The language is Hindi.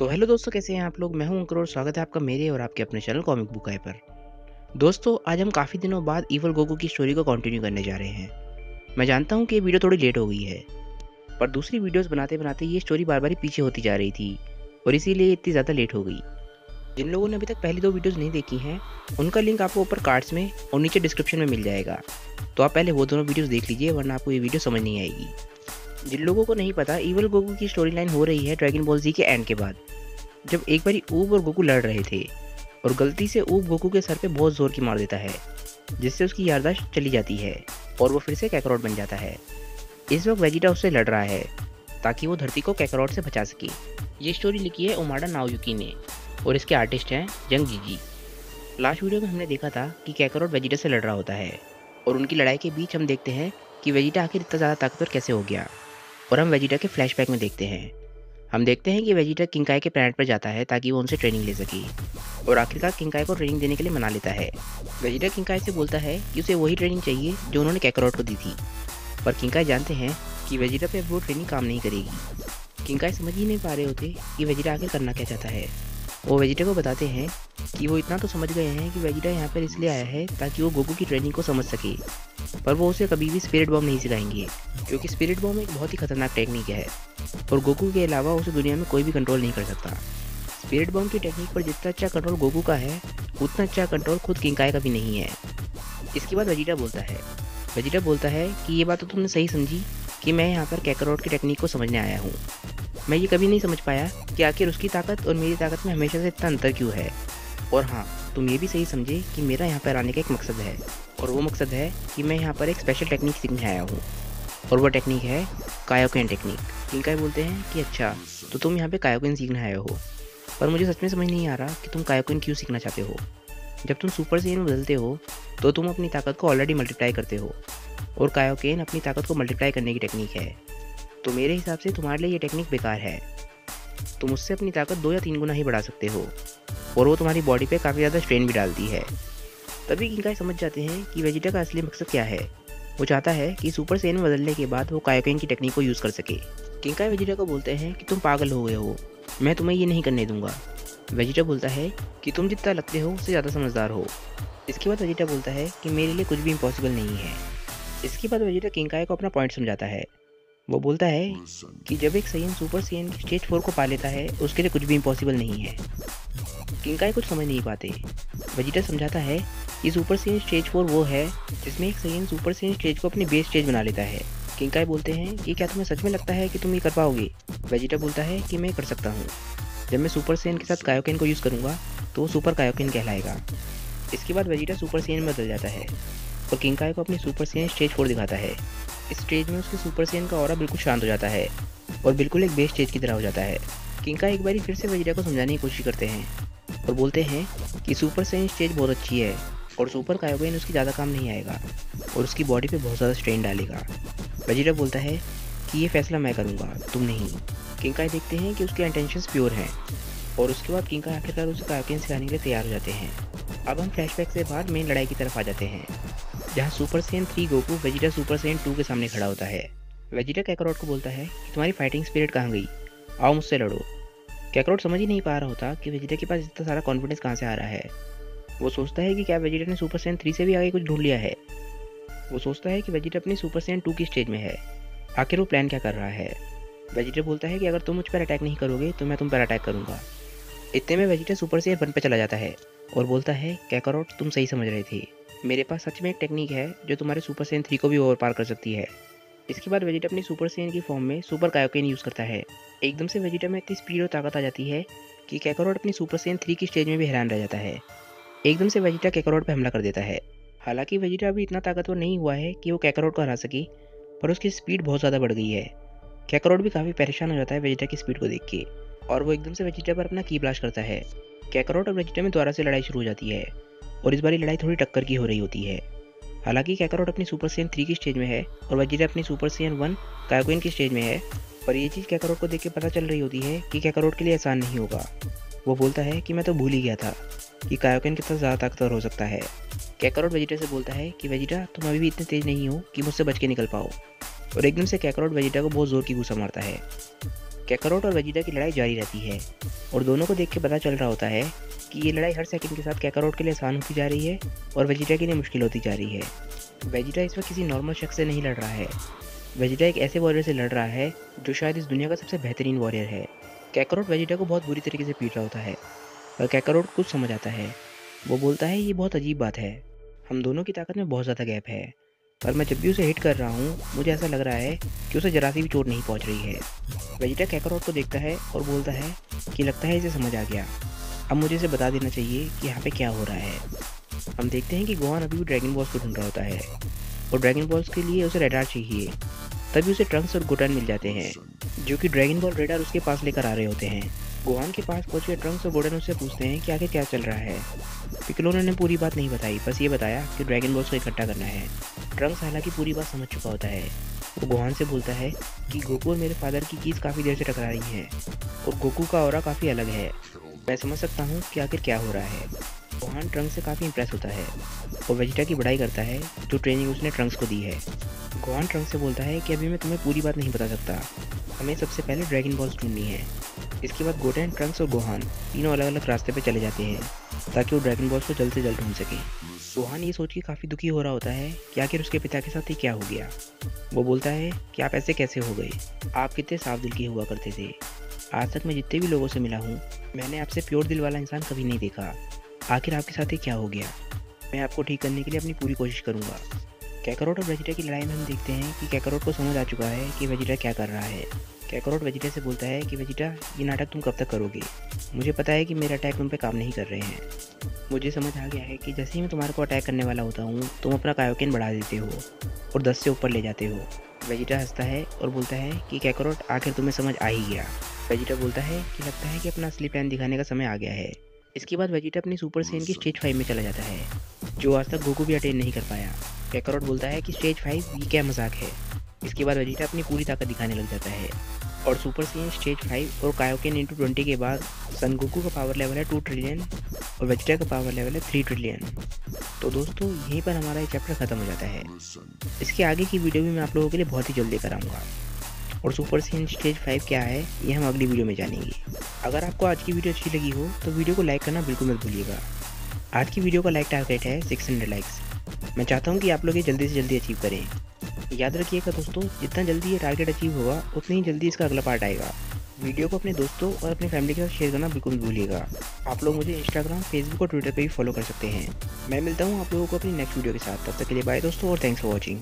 तो हेलो दोस्तों, कैसे हैं आप लोग? मैं हूँ अंकुर स्वागत है आपका मेरे और आपके अपने चैनल कॉमिक बुक आए पर। दोस्तों, आज हम काफ़ी दिनों बाद ईवल गोगो की स्टोरी को कंटिन्यू करने जा रहे हैं। मैं जानता हूँ कि ये वीडियो थोड़ी लेट हो गई है, पर दूसरी वीडियोस बनाते बनाते ये स्टोरी बार बार पीछे होती जा रही थी, और इसीलिए इतनी ज़्यादा लेट हो गई। जिन लोगों ने अभी तक पहली दो वीडियोज़ नहीं देखी हैं, उनका लिंक आपको ऊपर कार्ड्स में और नीचे डिस्क्रिप्शन में मिल जाएगा। तो आप पहले वो दोनों वीडियोज़ देख लीजिए, वरना आपको ये वीडियो समझ नहीं आएगी। जिन लोगों को नहीं पता ईवल गोगू की स्टोरी लाइन हो रही है ड्रैगन बॉल जी के एंड के बाद। जब एक बारी ऊब और गोकू लड़ रहे थे और गलती से ऊब गोकू के सर पे बहुत ज़ोर की मार देता है, जिससे उसकी याददाश्त चली जाती है और वो फिर से कैकरोट बन जाता है। इस वक्त वेजिटा उससे लड़ रहा है ताकि वो धरती को कैकरोट से बचा सके। ये स्टोरी लिखी है ओमाडा नावयुकी ने और इसके आर्टिस्ट हैं जंग जीजी लास्ट वीडियो में हमने देखा था कि कैकरोट वेजिटा से लड़ रहा होता है और उनकी लड़ाई के बीच हम देखते हैं कि वेजिटा आखिर इतना ज़्यादा ताकतवर कैसे हो गया। और हम वेजिटा के फ्लैशबैक में देखते हैं। हम देखते हैं कि वेजिटा किंकाई के प्लानट पर जाता है ताकि वो उनसे ट्रेनिंग ले सके। और आखिरकार किंकाई को ट्रेनिंग देने के लिए मना लेता है। वेजिटा किंकाई से बोलता है कि उसे वही ट्रेनिंग चाहिए जो उन्होंने कैकरोट को दी थी। पर किंकाई जानते हैं कि वेजिटा पे वो ट्रेनिंग काम नहीं करेगी। किंकाई समझ ही नहीं पा रहे होते कि वेजिटा आगे करना क्या चाहता है। वो वेजिटा को बताते हैं कि वो इतना तो समझ गए हैं कि वेजिटा यहाँ पर इसलिए आया है ताकि वो गोकू की ट्रेनिंग को समझ सके। पर वो उसे कभी भी स्पिरिट बॉम्ब नहीं सिखाएँगे, क्योंकि स्पिरिट बॉम्ब एक बहुत ही खतरनाक टेक्निक है और गोकू के अलावा उसे दुनिया में कोई भी कंट्रोल नहीं कर सकता। स्पिरिट बॉम्ब की टेक्निक पर जितना अच्छा कंट्रोल गोकू का है, उतना अच्छा कंट्रोल खुद किंकाय का भी नहीं है। इसके बाद वेजिटा बोलता है। वेजिटा बोलता है कि ये बात तो तुमने सही समझी कि मैं यहाँ पर कैकरोट की टेक्निक को समझने आया हूँ। मैं ये कभी नहीं समझ पाया कि आखिर उसकी ताकत और मेरी ताकत में हमेशा से इतना अंतर क्यों है। और हाँ तुम ये भी सही समझे कि मेरा यहाँ पर आने का एक मकसद है। और वो मकसद है कि मैं यहाँ पर एक स्पेशल टेक्निक सीखने आया हूँ। और वो टेक्निक है कायोकेन टेक्निक किंकाई बोलते हैं कि अच्छा तो तुम यहाँ पे कायोकेन सीखने आए हो। पर मुझे सच में समझ नहीं आ रहा कि तुम कायोकेन क्यों सीखना चाहते हो। जब तुम सुपर सीन में बदलते हो तो तुम अपनी ताकत को ऑलरेडी मल्टीप्लाई करते हो। और कायोकेन अपनी ताकत को मल्टीप्लाई करने की टेक्निक है। तो मेरे हिसाब से तुम्हारे लिए ये टेक्निक बेकार है। तुम उससे अपनी ताकत दो या तीन गुना ही बढ़ा सकते हो। और वो तुम्हारी बॉडी पे काफ़ी ज़्यादा स्ट्रेन भी डालती है। तभी किंकाई समझ जाते हैं कि वेजिटा का असली मकसद क्या है। वो चाहता है कि सुपर सेन में बदलने के बाद वो कायोकेन की टेक्निक को यूज़ कर सके। किंकाई वेजिटा को बोलते हैं कि तुम पागल हो गए हो। मैं तुम्हें ये नहीं करने दूँगा। वेजिटा बोलता है कि तुम जितना लगते हो उससे ज़्यादा समझदार हो। इसके बाद वेजिटा बोलता है कि मेरे लिए कुछ भी इम्पॉसिबल नहीं है। इसके बाद वेजिटा किंकाई को अपना पॉइंट समझाता है। वो बोलता है कि जब एक Saiyan super Saiyan stage four को पा लेता है उसके लिए कुछ भी इम्पॉसिबल नहीं है। किंकाई कुछ समझ नहीं पाते। वेजिटा समझाता है कि सुपर सैन स्टेज फोर वो है जिसमें एक सैन सुपर सैन स्टेज को अपनी बेस स्टेज बना लेता है। किंकाई बोलते हैं कि क्या तुम्हें सच में लगता है कि तुम ये कर पाओगे? वेजिटा बोलता है कि मैं कर सकता हूँ। जब मैं सुपर सैन के साथ कायोकिन को यूज़ करूँगा तो वो सुपर कायोकिन कहलाएगा। इसके बाद वेजिटा सुपर सैन में बदल जाता है और किंकाई को अपनी सुपर सैन स्टेज फोर दिखाता है। स्टेज में उसके सुपर सेन का और बिल्कुल शांत हो जाता है और बिल्कुल एक बेस स्टेज की तरह हो जाता है। किंका एक बार फिर से वजीरा को समझाने की कोशिश करते हैं और बोलते हैं कि सुपर सेन स्टेज बहुत अच्छी है और सुपर कायोगेन उसकी ज़्यादा काम नहीं आएगा और उसकी बॉडी पे बहुत ज़्यादा स्ट्रेन डालेगा। वजीरा बोलता है कि ये फैसला मैं करूँगा, तुम नहीं। किंकाई देखते हैं कि उसके इंटेंशंस प्योर हैं और उसके बाद किंका आखिरकार उसे कायोकेन सिखाने के लिए तैयार हो जाते हैं। अब हम फ्लैशबैक से बाद मेन लड़ाई की तरफ़ आ जाते हैं। जहाँ super Saiyan three Goku Vegeta super Saiyan two के सामने खड़ा होता है। वेजिटा कैकरोट को बोलता है कि तुम्हारी फाइटिंग स्पिरिट कहाँ गई? आओ मुझसे लड़ो। कैकरोट समझ ही नहीं पा रहा होता कि वेजिटा के पास इतना सारा कॉन्फिडेंस कहाँ से आ रहा है। वो सोचता है कि क्या वेजिटा ने सुपर सेन थ्री से भी आगे कुछ ढूंढ लिया है? वो सोचता है कि वेजिटा अपनी सुपर सेन टू की स्टेज में है। आखिर वो प्लान क्या कर रहा है? वेजिटा बोलता है कि अगर तुम मुझ पर अटैक नहीं करोगे तो मैं तुम पर अटैक करूँगा। इतने में वेजिटा सुपर सेन वन पर चला जाता है और बोलता है कैकरोट तुम सही समझ रहे थे। मेरे पास सच में एक टेक्निक है, जो तुम्हारे सुपर सेन थ्री को भी ओवर पार कर सकती है। इसके बाद वेजिटा अपनी सुपर सेन की फॉर्म में सुपर कायोकेन यूज़ करता है। एकदम से वेजिटा में इतनी स्पीड और ताकत आ जाती है कि कैकरोड अपनी सुपर सेन थ्री की स्टेज में भी हैरान रह जाता है। एकदम से वेजिटा कैकरोड पर हमला कर देता है। हालाँकि वेजिटा अभी इतना ताकतवर नहीं हुआ है कि वो कैकरोड को हरा सके, पर उसकी स्पीड बहुत ज़्यादा बढ़ गई है। कैकरोड भी काफ़ी परेशान हो जाता है वेजिटा की स्पीड को देख के, और वो एकदम से वेजिटा पर अपना की ब्लास्ट करता है। कैकरोड और वेजिटा में दोबारा से लड़ाई शुरू हो जाती है। और इस बार लड़ाई थोड़ी टक्कर की हो रही होती है। हालाँकि कैकारोट अपनी सुपर सेन थ्री की स्टेज में है और वजीरा अपनी सुपर सेन वन कायोकिन की स्टेज में है, पर यह चीज़ कैकारोट को देख के पता चल रही होती है कि कैकारोट के लिए आसान नहीं होगा। वो बोलता है कि मैं तो भूल ही गया था कि कायोकिन कितना ज़्यादा ताकतवर हो सकता है। कैकारोट वेजिटा से बोलता है कि वेजिटा तुम अभी भी इतने तेज नहीं हो कि मुझसे बच के निकल पाओ। और एकदम से कैकारोट वेजिटा को बहुत ज़ोर की गुस्सा मारता है। कैकरोट और वेजिटा की लड़ाई जारी रहती है और दोनों को देख के पता चल रहा होता है कि ये लड़ाई हर सेकंड के साथ कैकरोट के लिए आसान होती जा रही है और वेजिटा के लिए मुश्किल होती जा रही है। वेजिटा इस वक्त किसी नॉर्मल शख्स से नहीं लड़ रहा है। वेजिटा एक ऐसे वॉरियर से लड़ रहा है जो शायद इस दुनिया का सबसे बेहतरीन वॉरियर है। कैकरोट वेजिटा को बहुत बुरी तरीके से पीट रहा होता है पर कैकरोट कुछ समझ आता है। वो बोलता है, ये बहुत अजीब बात है। हम दोनों की ताकत में बहुत ज़्यादा गैप है। पर मैं जब भी उसे हिट कर रहा हूँ, मुझे ऐसा लग रहा है कि उसे जरा सी भी चोट नहीं पहुँच रही है। वेजिटा कैकरोट को देखता है और बोलता है कि लगता है इसे समझ आ गया। अब मुझे इसे बता देना चाहिए कि यहाँ पे क्या हो रहा है। हम देखते हैं कि गोहान अभी भी ड्रैगन बॉल्स को ढूंढ रहा होता है। और ड्रैगन बॉल्स के लिए उसे रेडार चाहिए। तभी उसे ट्रंक्स और गुटन मिल जाते हैं, जो कि ड्रैगन बॉल रेडार उसके पास लेकर आ रहे होते हैं। गोहान के पास पहुँचे ट्रंक्स और गोडन उससे पूछते हैं कि आगे क्या चल रहा है। पिकलो ने पूरी बात नहीं बताई, बस ये बताया कि ड्रैगन बॉल्स को इकट्ठा करना है। ट्रंक्स हालाँकि पूरी बात समझ चुका होता है। वो गोहान से बोलता है कि गोकू और मेरे फादर की कीज काफ़ी देर से टकरा रही है और गोकू का और काफ़ी अलग है। मैं समझ सकता हूँ कि आखिर क्या हो रहा है। गोहान ट्रंक से काफ़ी इंप्रेस होता है और वेजिटा की बढ़ाई करता है जो ट्रेनिंग उसने ट्रंक्स को दी है। गोहान ट्रंक से बोलता है कि अभी मैं तुम्हें पूरी बात नहीं बता सकता। हमें सबसे पहले ड्रैगन बॉल्स ढूंढनी है। इसके बाद गोटेन ट्रंक्स और गोहान तीनों अलग अलग रास्ते पर चले जाते हैं ताकि वो ड्रैगन बॉल्स को जल्द से जल्द ढूंढ सके। गोहान ये सोच के काफ़ी दुखी हो रहा होता है कि आखिर उसके पिता के साथ ही क्या हो गया? वो बोलता है कि आप ऐसे कैसे हो गए? आप कितने साफ़ दिल के हुआ करते थे। आज तक मैं जितने भी लोगों से मिला हूँ, मैंने आपसे प्योर दिल वाला इंसान कभी नहीं देखा। आखिर आपके साथ ही क्या हो गया? मैं आपको ठीक करने के लिए अपनी पूरी कोशिश करूँगा। कैकरोट और वेजिटा की लड़ाई में हम देखते हैं कि कैकरोट को समझ आ चुका है कि वेजिटा क्या कर रहा है। कैकरोट वेजिटा से बोलता है कि वेजिटा ये नाटक तुम कब तक करोगे? मुझे पता है कि मेरे अटैक तुम पे काम नहीं कर रहे हैं। मुझे समझ आ गया है कि जैसे ही मैं तुम्हारे को अटैक करने वाला होता हूँ, तुम अपना कायोकिन बढ़ा देते हो और दस से ऊपर ले जाते हो। वेजिटा हंसता है और बोलता है कि, कैकरोट, आखिर तुम्हें समझ आ ही गया। वेजिटा बोलता है कि, लगता है कि अपना असली प्लान दिखाने का समय आ गया है। इसके बाद वेजिटा अपनी सुपर सेन की स्टेज फाइव में चला जाता है, जो आज तक गोकू भी अटेंड नहीं कर पाया। कैकरोट बोलता है कि स्टेज फाइव ये क्या मज़ाक है? इसके बाद वेजिटा अपनी पूरी ताकत दिखाने लग जाता है। और सुपर सीन स्टेज फाइव और कायोकेन इंटू ट्वेंटी के बाद सनगोकू का पावर लेवल है टू ट्रिलियन और वेजिटा का पावर लेवल है थ्री ट्रिलियन तो दोस्तों, यहीं पर हमारा ये चैप्टर ख़त्म हो जाता है। इसके आगे की वीडियो भी मैं आप लोगों के लिए बहुत ही जल्दी लेकर आऊँगा और सुपर सीन स्टेज फाइव क्या है, ये हम अगली वीडियो में जानेंगे। अगर आपको आज की वीडियो अच्छी लगी हो तो वीडियो को लाइक करना बिल्कुल मत भूलिएगा। आज की वीडियो का लाइक टारगेट है सिक्स हंड्रेड लाइक्स मैं चाहता हूँ कि आप लोग ये जल्दी से जल्दी अचीव करें। याद रखिएगा दोस्तों, जितना जल्दी ये टारगेट अचीव होगा, उतनी ही जल्दी इसका अगला पार्ट आएगा। वीडियो को अपने दोस्तों और अपनी फैमिली के साथ शेयर करना बिल्कुल भी भूलिएगा। आप लोग मुझे इंस्टाग्राम फेसबुक और ट्विटर पर भी फॉलो कर सकते हैं। मैं मिलता हूँ आप लोगों को अपनी नेक्स्ट वीडियो के साथ। तब तक के लिए बाय दोस्तों और थैंक्स फॉर वॉचिंग